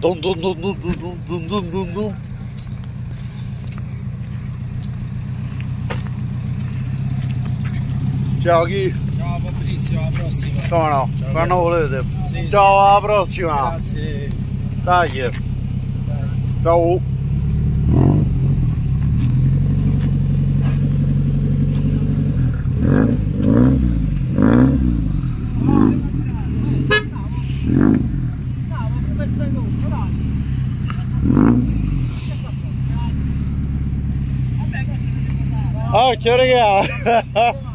Dun dun dun dun dun dun dun dun dun dun. Ciao chi? Ciao Fabrizio, alla prossima. Come no? Ciao. Quando volete. Sì, Ciao, sì. alla prossima. Grazie. Dai. Ciao. Ah, Oh, kidding, yeah.